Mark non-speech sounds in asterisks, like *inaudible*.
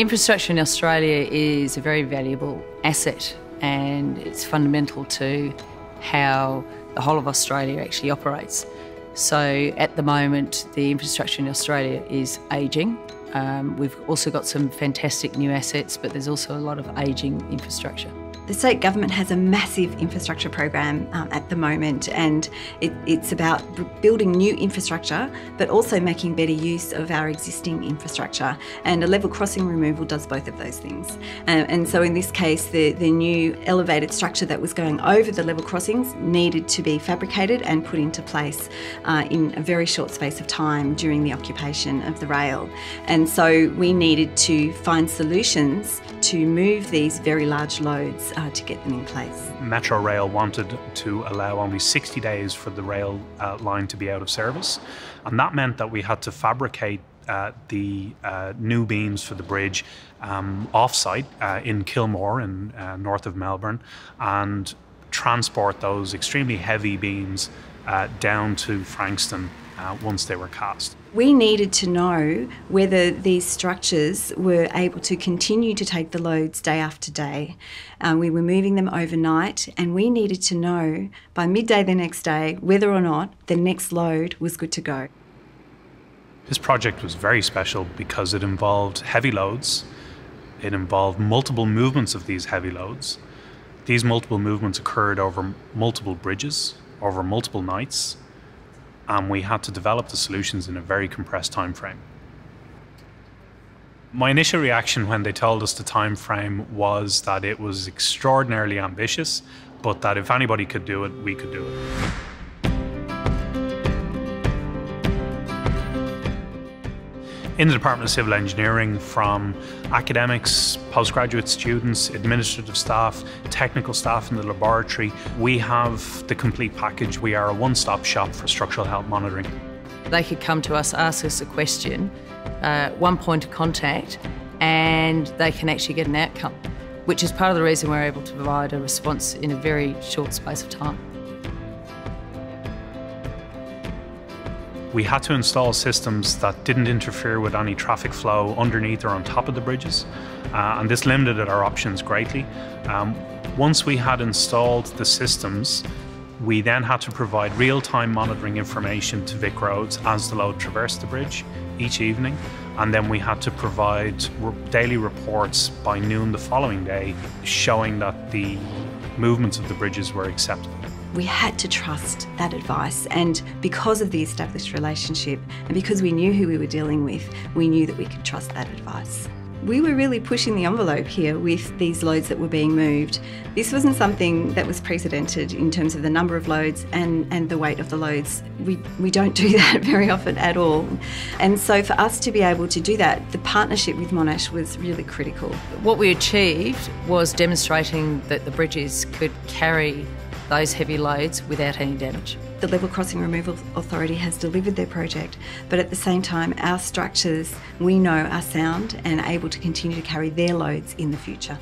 Infrastructure in Australia is a very valuable asset and it's fundamental to how the whole of Australia actually operates. So at the moment, the infrastructure in Australia is ageing. Um, we've also got some fantastic new assets, but there's also a lot of ageing infrastructure. The state government has a massive infrastructure program um, at the moment, and it, it's about building new infrastructure but also making better use of our existing infrastructure. And a level crossing removal does both of those things. Um, and so, in this case, the, the new elevated structure that was going over the level crossings needed to be fabricated and put into place uh, in a very short space of time during the occupation of the rail. And so, we needed to find solutions to move these very large loads uh, to get them in place. Metro Rail wanted to allow only 60 days for the rail uh, line to be out of service, and that meant that we had to fabricate uh, the uh, new beams for the bridge um, off-site uh, in Kilmore, in uh, north of Melbourne, and transport those extremely heavy beams uh, down to Frankston uh, once they were cast. We needed to know whether these structures were able to continue to take the loads day after day. Um, we were moving them overnight, and we needed to know by midday the next day whether or not the next load was good to go. This project was very special because it involved heavy loads, it involved multiple movements of these heavy loads. These multiple movements occurred over multiple bridges, over multiple nights, and we had to develop the solutions in a very compressed time frame. My initial reaction when they told us the time frame was that it was extraordinarily ambitious, but that if anybody could do it, we could do it. In the Department of Civil Engineering from academics, postgraduate students, administrative staff, technical staff in the laboratory. We have the complete package. We are a one stop shop for structural health monitoring. They could come to us, ask us a question, uh, one point of contact, and they can actually get an outcome, which is part of the reason we're able to provide a response in a very short space of time. We had to install systems that didn't interfere with any traffic flow underneath or on top of the bridges, uh, and this limited our options greatly. Um, once we had installed the systems, we then had to provide real-time monitoring information to VicRoads as the load traversed the bridge each evening, and then we had to provide daily reports by noon the following day showing that the movements of the bridges were acceptable we had to trust that advice. And because of the established relationship and because we knew who we were dealing with, we knew that we could trust that advice. We were really pushing the envelope here with these loads that were being moved. This wasn't something that was precedented in terms of the number of loads and, and the weight of the loads. We, we don't do *laughs* that very often at all. And so for us to be able to do that, the partnership with Monash was really critical. What we achieved was demonstrating that the bridges could carry those heavy loads without any damage. The Level Crossing Removal Authority has delivered their project, but at the same time, our structures we know are sound and able to continue to carry their loads in the future.